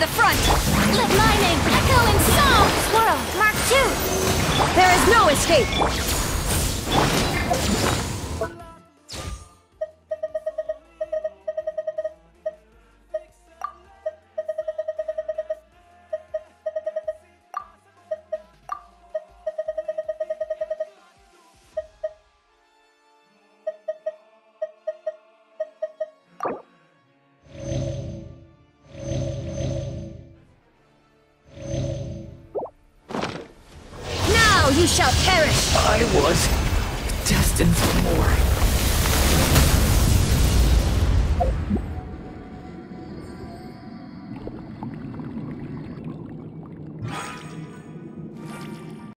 the front! Let lightning echo in song! Swirl, Mark two! There is no escape! You shall perish! I was destined for more.